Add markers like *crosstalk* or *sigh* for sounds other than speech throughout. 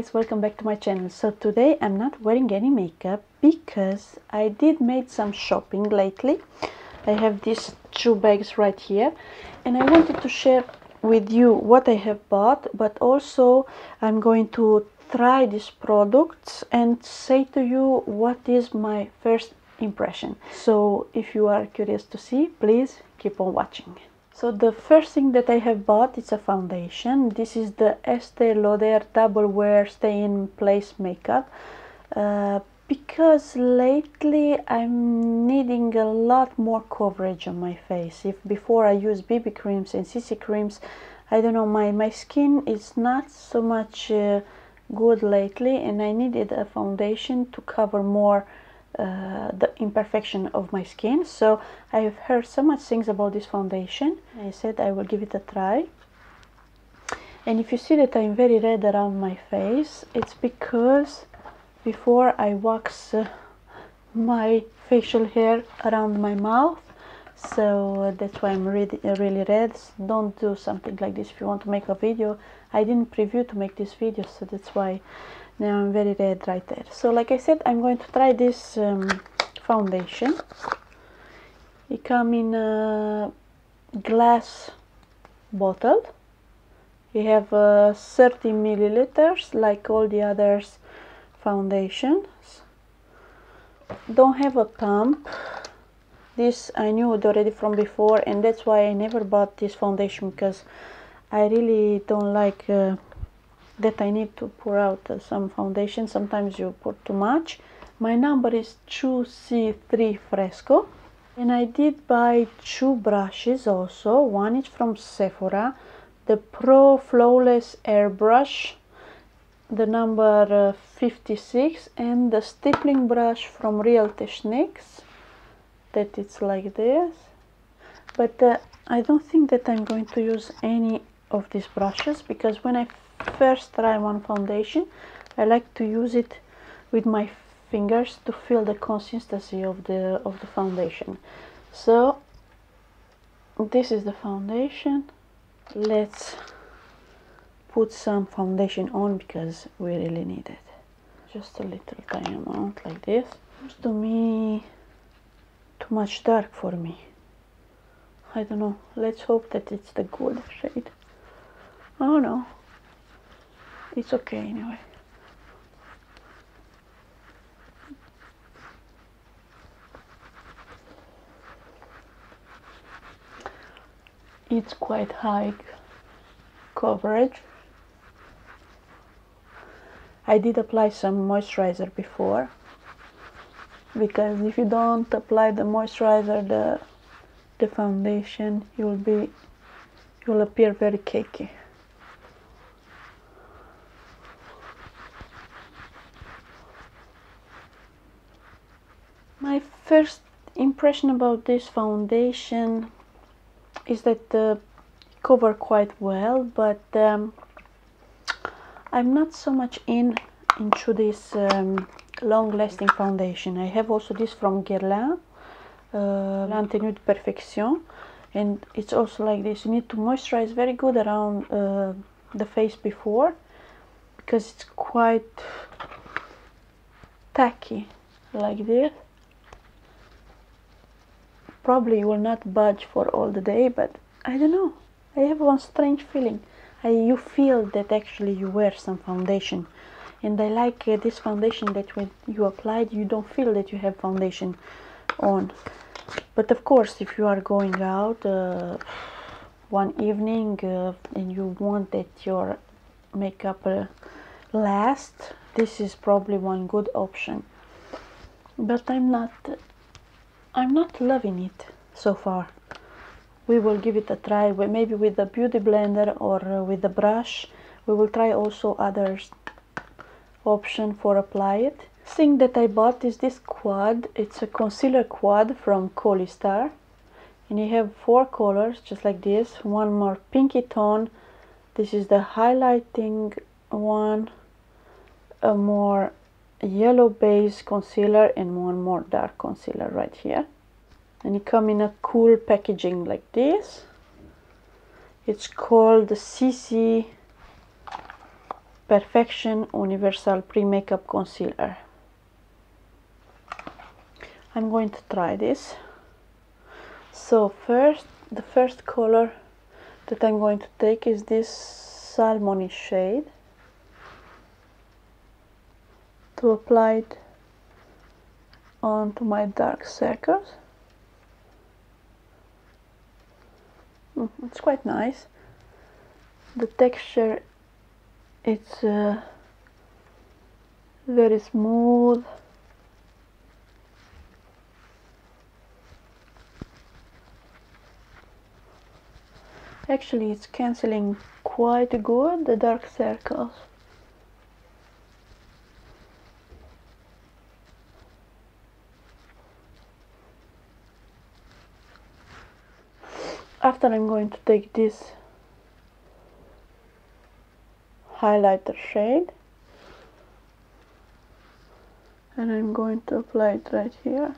guys welcome back to my channel. So today i'm not wearing any makeup because i did made some shopping lately. I have these two bags right here and i wanted to share with you what i have bought but also i'm going to try these products and say to you what is my first impression. So if you are curious to see please keep on watching so the first thing that I have bought is a foundation. This is the Estee Lauder Double Wear Stay in Place Makeup. Uh, because lately I'm needing a lot more coverage on my face. If before I use BB creams and CC creams, I don't know, my, my skin is not so much uh, good lately and I needed a foundation to cover more uh, the imperfection of my skin. So I have heard so much things about this foundation. I said I will give it a try. And if you see that I'm very red around my face it's because before I wax uh, my facial hair around my mouth. So that's why I'm really, really red. Don't do something like this if you want to make a video. I didn't preview to make this video so that's why now I'm very red right there. So like I said I'm going to try this um, foundation. It come in a glass bottle. You have uh, 30 milliliters like all the others foundations. Don't have a pump. This I knew it already from before and that's why I never bought this foundation because I really don't like uh, that I need to pour out uh, some foundation. Sometimes you put too much. My number is 2C3 Fresco. And I did buy two brushes also. One is from Sephora the Pro Flawless Airbrush the number uh, 56 and the stippling brush from Real Techniques that it's like this. But uh, I don't think that I'm going to use any of these brushes because when I first try one foundation. I like to use it with my fingers to feel the consistency of the of the foundation. So this is the foundation. Let's put some foundation on because we really need it. Just a little tiny amount like this. Seems to me too much dark for me. I don't know. Let's hope that it's the good shade. Oh no it's okay anyway. It's quite high coverage. I did apply some moisturizer before because if you don't apply the moisturizer the the foundation you'll be you'll appear very cakey my first impression about this foundation is that the cover quite well but um, I'm not so much in into this um, long-lasting foundation. I have also this from Guerlain uh, L'Antenue de Perfection and it's also like this. You need to moisturize very good around uh, the face before because it's quite tacky like this probably you will not budge for all the day but I don't know. I have one strange feeling. I, you feel that actually you wear some foundation. And I like uh, this foundation that when you apply it you don't feel that you have foundation on. But of course if you are going out uh, one evening uh, and you want that your makeup uh, last this is probably one good option. But I'm not I'm not loving it so far. We will give it a try. Maybe with the beauty blender or uh, with the brush we will try also other option for apply it. Thing that I bought is this quad. It's a concealer quad from Collistar. And you have four colors just like this. One more pinky tone. This is the highlighting one. A more yellow base concealer and one more dark concealer right here and it come in a cool packaging like this it's called the CC Perfection Universal Pre-Makeup Concealer. I'm going to try this. So first, the first color that I'm going to take is this salmony shade to apply it onto my dark circles. Mm, it's quite nice. The texture it's uh, very smooth. Actually, it's cancelling quite good the dark circles. After I'm going to take this highlighter shade. And I'm going to apply it right here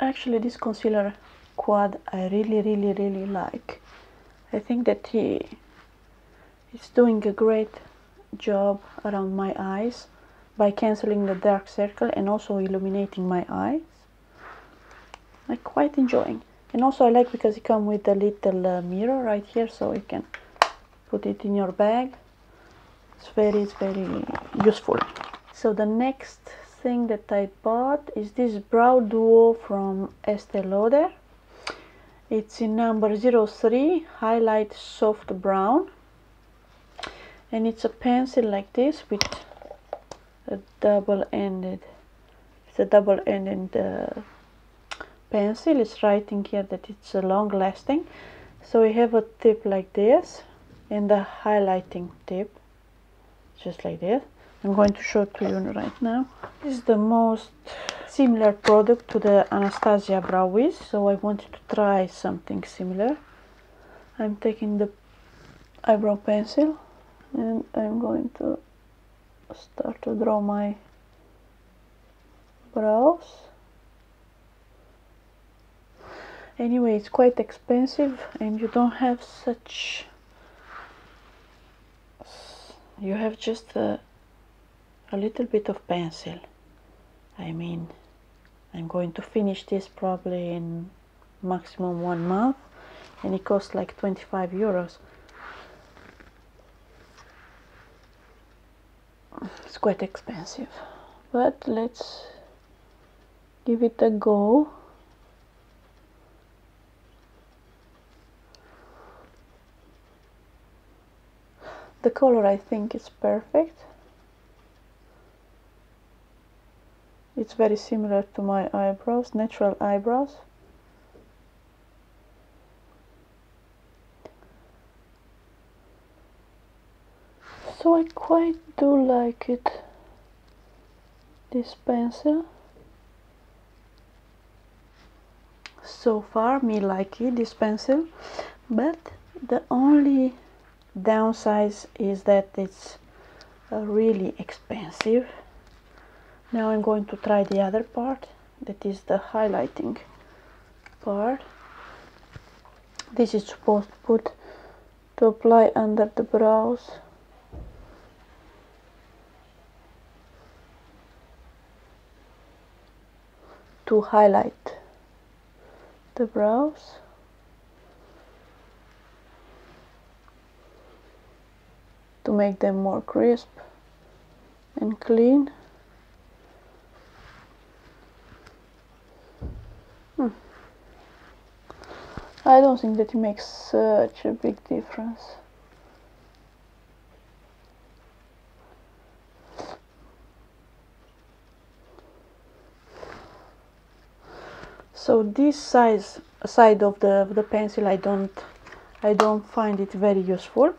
actually this concealer quad I really really really like. I think that he is doing a great job around my eyes by cancelling the dark circle and also illuminating my eyes. I quite enjoying. And also I like because it comes with a little uh, mirror right here so you can put it in your bag. It's very it's very useful. So the next thing that I bought is this brow duo from Estee Lauder. It's in number 03 highlight soft brown. And it's a pencil like this with a double-ended it's a double-ended uh, pencil. It's writing here that it's a long lasting so we have a tip like this and the highlighting tip just like this I'm going to show it to you right now. This is the most similar product to the Anastasia Brow so I wanted to try something similar. I'm taking the eyebrow pencil and I'm going to start to draw my brows. Anyway, it's quite expensive and you don't have such you have just a a little bit of pencil. I mean I'm going to finish this probably in maximum one month and it costs like 25 euros. It's quite expensive. But let's give it a go. The color I think is perfect it's very similar to my eyebrows natural eyebrows. So I quite do like it this pencil. So far me like it this pencil. But the only downside is that it's uh, really expensive now I'm going to try the other part that is the highlighting part. This is supposed to put to apply under the brows. To highlight the brows. To make them more crisp and clean Hmm. I don't think that it makes such a big difference. so this size side of the, of the pencil I don't I don't find it very useful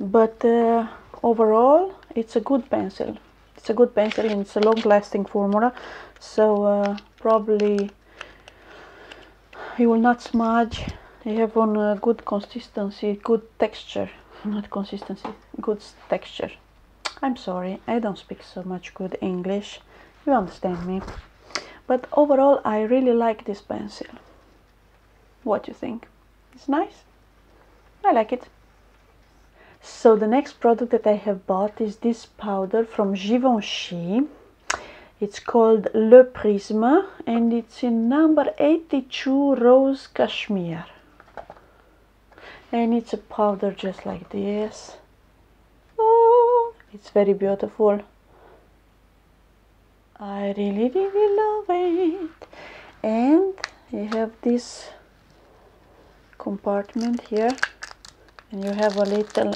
but uh, overall it's a good pencil it's a good pencil and it's a long lasting formula so uh, probably it will not smudge. You have on a good consistency good texture. Not consistency good texture. I'm sorry I don't speak so much good English. You understand me. But overall I really like this pencil. What do you think? It's nice. I like it. So the next product that I have bought is this powder from Givenchy it's called Le Prisme and it's in number 82 Rose Cashmere. And it's a powder just like this. Oh it's very beautiful. I really really love it. And you have this compartment here and you have a little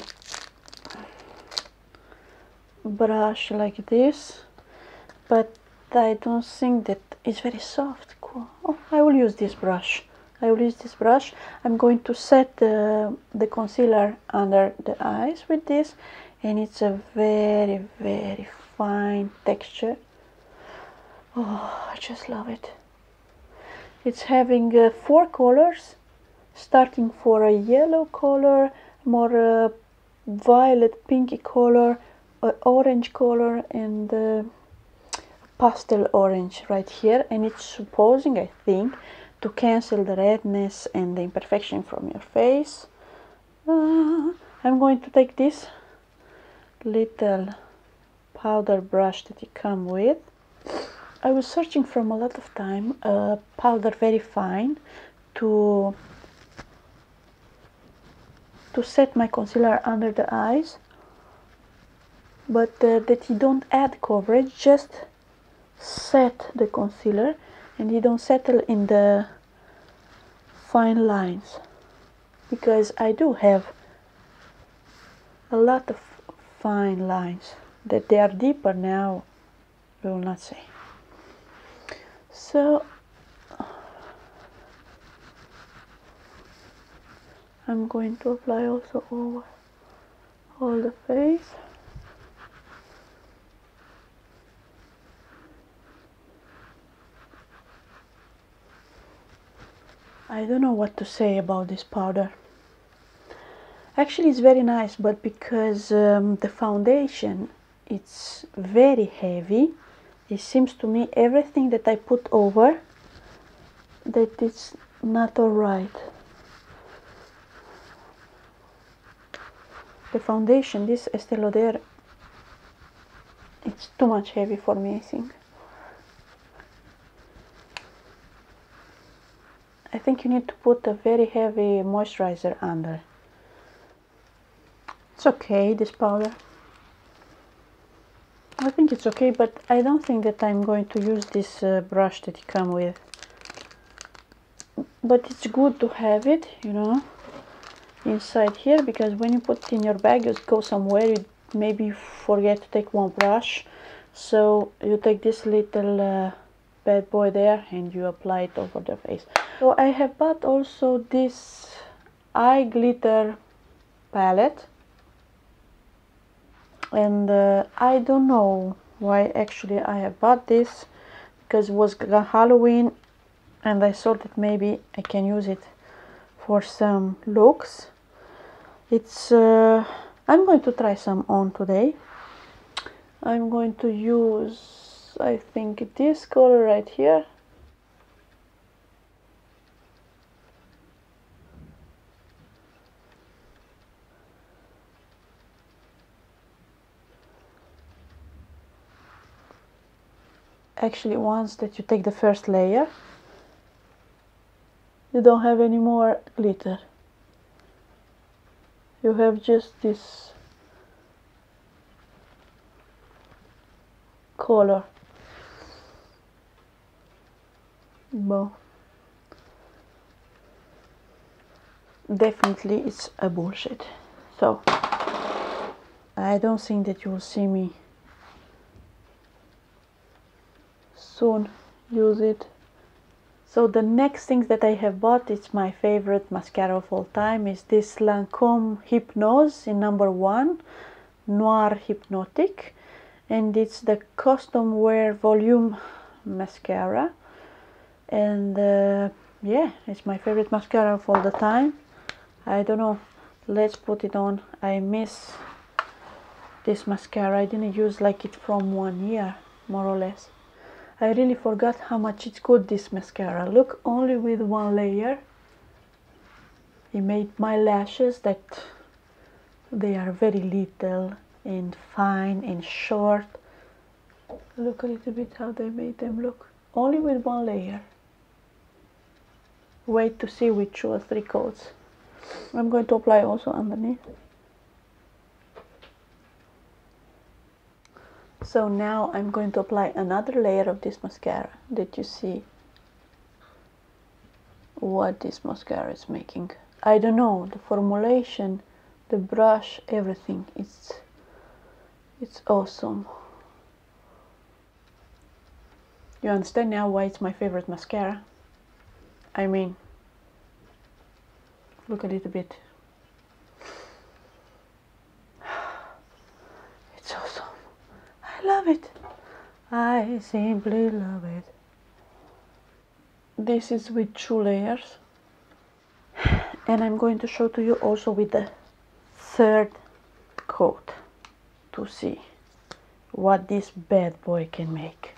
brush like this but I don't think that it's very soft. Cool. oh, I will use this brush. I will use this brush. I'm going to set the, the concealer under the eyes with this and it's a very very fine texture. Oh I just love it. It's having uh, four colors starting for a yellow color more uh, violet pinky color uh, orange color and uh, pastel orange right here and it's supposing I think to cancel the redness and the imperfection from your face. Uh, I'm going to take this little powder brush that you come with. I was searching from a lot of time uh, powder very fine to to set my concealer under the eyes. But uh, that you don't add coverage just set the concealer and you don't settle in the fine lines. Because I do have a lot of fine lines that they are deeper now we will not say. So I'm going to apply also over all the face I don't know what to say about this powder. Actually it's very nice but because um, the foundation it's very heavy it seems to me everything that I put over that it's not alright. The foundation this Estee Lauder it's too much heavy for me I think I think you need to put a very heavy moisturizer under. It's okay this powder. I think it's okay but I don't think that I'm going to use this uh, brush that you come with. But it's good to have it you know inside here because when you put it in your bag you go somewhere you maybe forget to take one brush. So you take this little uh, bad boy there and you apply it over the face. So I have bought also this eye glitter palette. And uh, I don't know why actually I have bought this because it was Halloween and I thought that maybe I can use it for some looks. It's uh, I'm going to try some on today. I'm going to use I think this color right here. Actually once that you take the first layer you don't have any more glitter. You have just this color well definitely it's a bullshit. So I don't think that you will see me soon use it. So the next thing that I have bought it's my favorite mascara of all time is this Lancome Hypnose in number one Noir Hypnotic and it's the custom wear volume mascara and uh, yeah it's my favorite mascara of all the time. I don't know let's put it on. I miss this mascara. I didn't use like it from one year more or less. I really forgot how much it's good this mascara. Look only with one layer it made my lashes that they are very little and fine and short. Look a little bit how they made them look. Only with one layer wait to see which two or three coats I'm going to apply also underneath. So now I'm going to apply another layer of this mascara. That you see what this mascara is making? I don't know. The formulation the brush everything. It's it's awesome. You understand now why it's my favorite mascara I mean look a little bit. *sighs* It's awesome. I love it. I simply love it. This is with two layers. *sighs* And I'm going to show to you also with the third coat to see what this bad boy can make.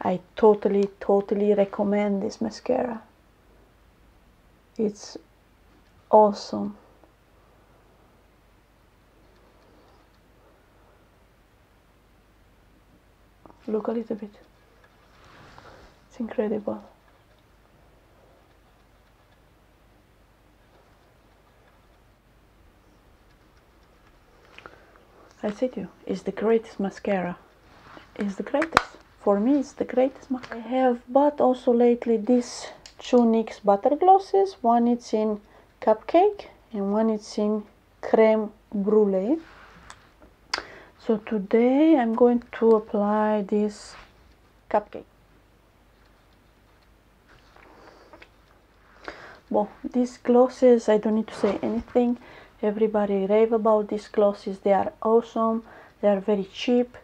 I totally totally recommend this mascara it's awesome look a little bit it's incredible I said you, it's the greatest mascara. It's the greatest. For me, it's the greatest. Mascara I have bought also lately these two NYX butter glosses. One is in cupcake and one is in creme brulee. So today I'm going to apply this cupcake. Well, these glosses, I don't need to say anything everybody rave about these glosses they are awesome they are very cheap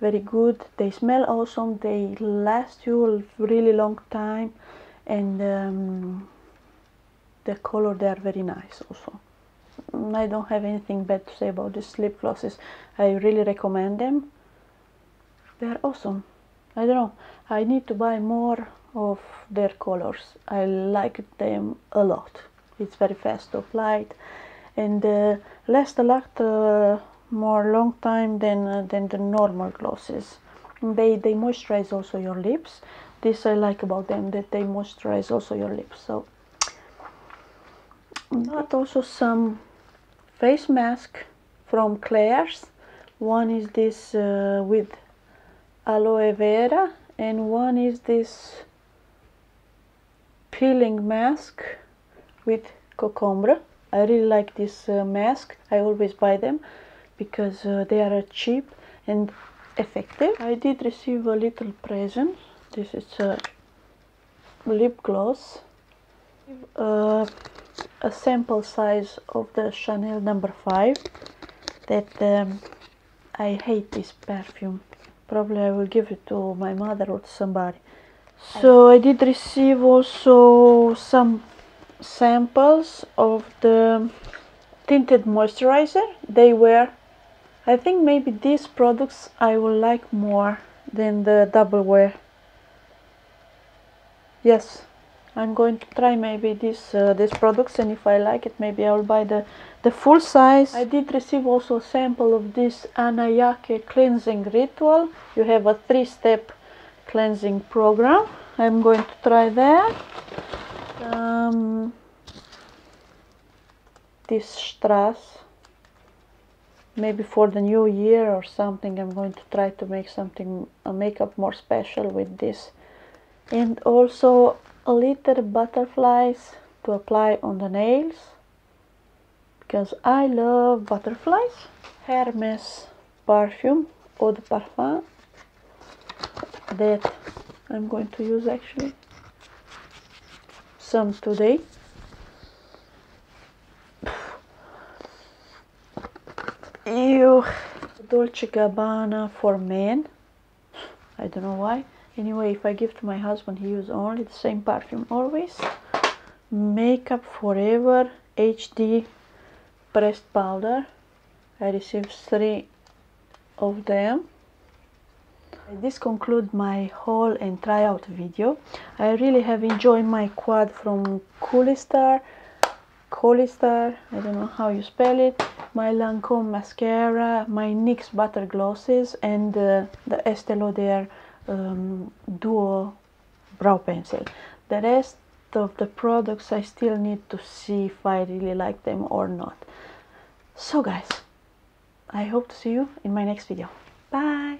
very good they smell awesome they last you a really long time and um, the color they are very nice also. I don't have anything bad to say about these lip glosses. I really recommend them. They are awesome. I don't know. I need to buy more of their colors. I like them a lot. It's very fast to apply and uh, last a lot uh, more long time than uh, than the normal glosses. They they moisturize also your lips this I like about them that they moisturize also your lips. So but also some face mask from Claire's. One is this uh, with aloe vera and one is this peeling mask with cucumber I really like this uh, mask. I always buy them because uh, they are cheap and effective. I did receive a little present this is a lip gloss. Uh, a sample size of the Chanel number 5 that um, I hate this perfume. Probably I will give it to my mother or to somebody. So I did receive also some samples of the tinted moisturizer. They were I think maybe these products I will like more than the double wear yes I'm going to try maybe this uh, these products and if I like it maybe I'll buy the the full size. I did receive also a sample of this Annayake cleansing ritual. You have a three-step cleansing program. I'm going to try that. Um, this strass maybe for the new year or something I'm going to try to make something a makeup more special with this and also a little butterflies to apply on the nails because I love butterflies Hermes perfume eau de parfum that I'm going to use actually some today *sighs* Ew. Dolce Gabbana for men I don't know why anyway if I give to my husband he use only the same perfume always. Makeup forever HD pressed powder. I received three of them. This concludes my haul and tryout video. I really have enjoyed my quad from Collistar Collistar I don't know how you spell it my Lancome mascara my NYX butter glosses and uh, the Estee Lauder um, duo brow pencil. The rest of the products I still need to see if I really like them or not. So guys I hope to see you in my next video. Bye